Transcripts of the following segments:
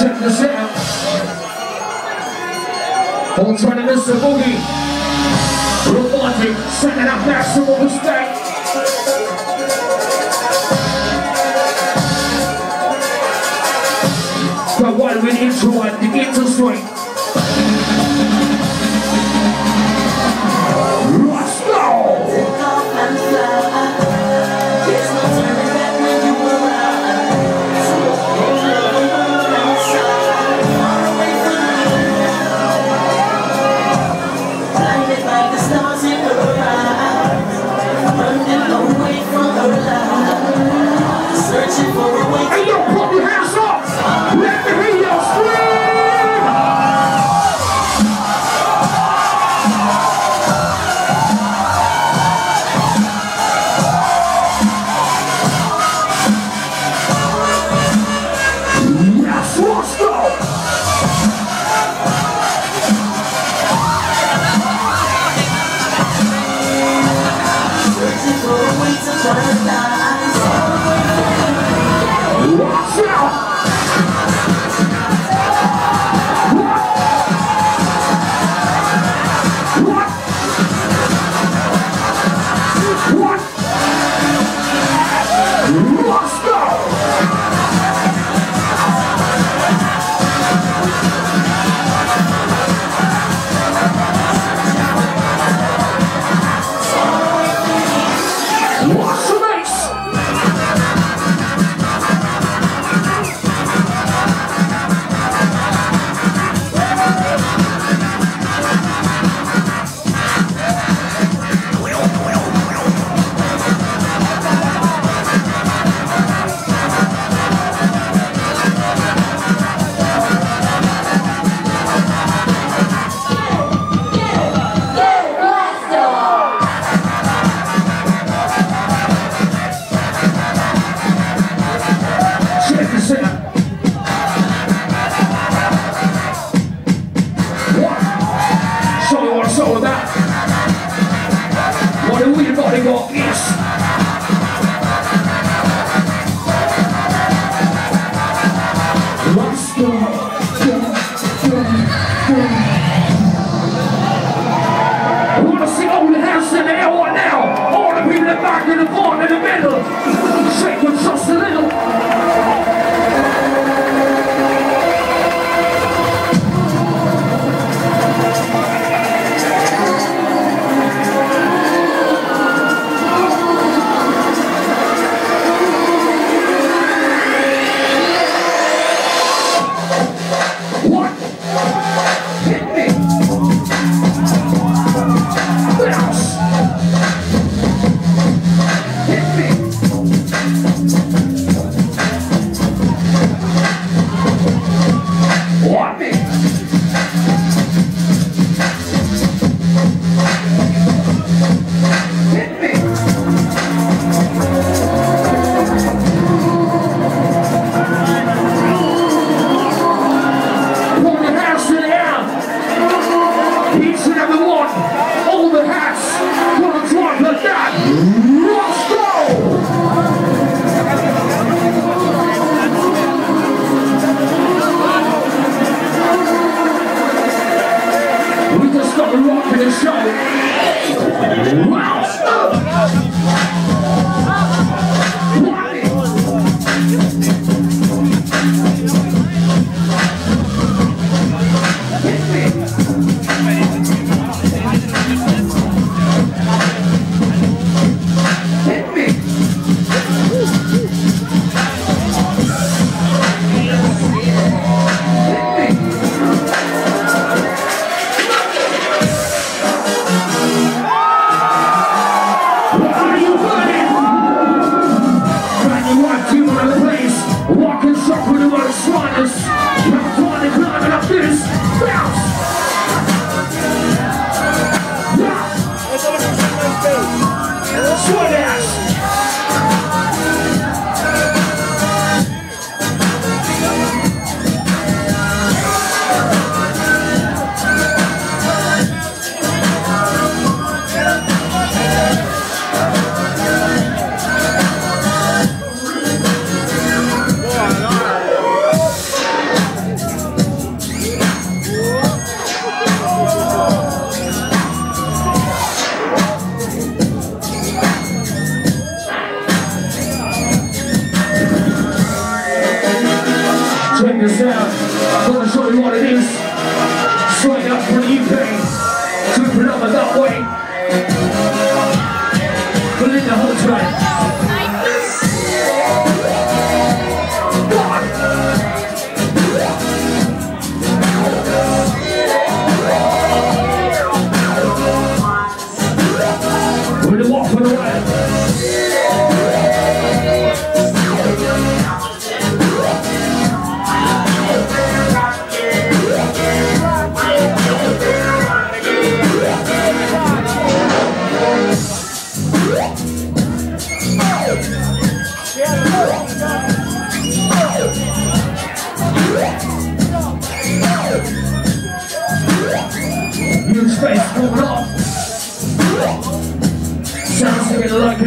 Check this out. Alternative Mr. Boogie. Robotic, setting up maximum mistake. But while we intro and begin turn down. for that. something wrong and the show. Wow. Gonna show you what it is. Straight up for you pain. To put up that way. Belinda Holtzman.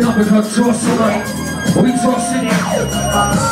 Up because trust, right? We trust in it.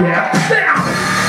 Yeah.